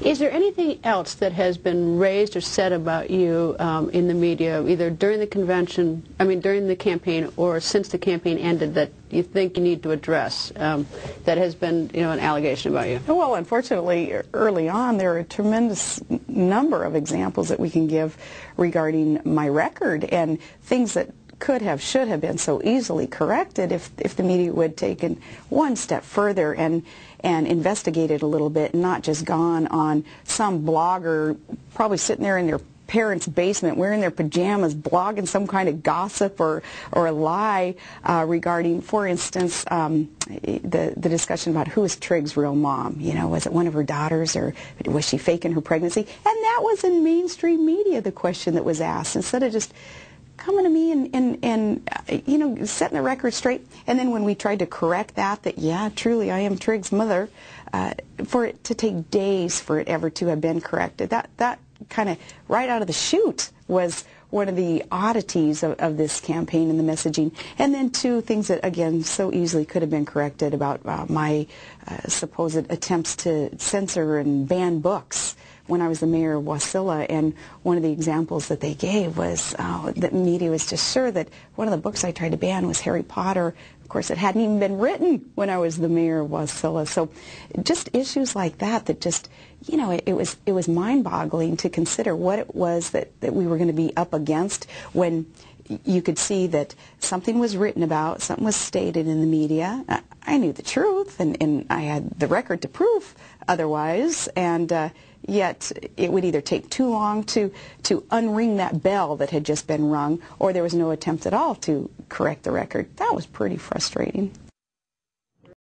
Is there anything else that has been raised or said about you um, in the media, either during the convention, I mean during the campaign, or since the campaign ended, that you think you need to address um, that has been, you know, an allegation about you? Well, unfortunately, early on, there are a tremendous number of examples that we can give regarding my record and things that could have, should have been so easily corrected if, if the media would taken one step further and, and investigated a little bit, and not just gone on some blogger probably sitting there in their parents' basement wearing their pajamas, blogging some kind of gossip or, or a lie uh, regarding, for instance, um, the, the discussion about who is Trig's real mom. You know, was it one of her daughters or was she faking her pregnancy? And that was in mainstream media, the question that was asked, instead of just coming to me and, and, and uh, you know, setting the record straight. And then when we tried to correct that, that, yeah, truly I am Trig's mother, uh, for it to take days for it ever to have been corrected, that, that kind of right out of the chute was one of the oddities of, of, this campaign and the messaging. And then two things that, again, so easily could have been corrected about uh, my uh, supposed attempts to censor and ban books when I was the mayor of Wasilla, and one of the examples that they gave was uh, that media was just sure that one of the books I tried to ban was Harry Potter. Of course, it hadn't even been written when I was the mayor of Wasilla. So just issues like that that just, you know, it, it was it was mind-boggling to consider what it was that, that we were going to be up against when you could see that something was written about, something was stated in the media. I knew the truth, and, and I had the record to prove otherwise, and uh, yet it would either take too long to, to unring that bell that had just been rung, or there was no attempt at all to correct the record. That was pretty frustrating.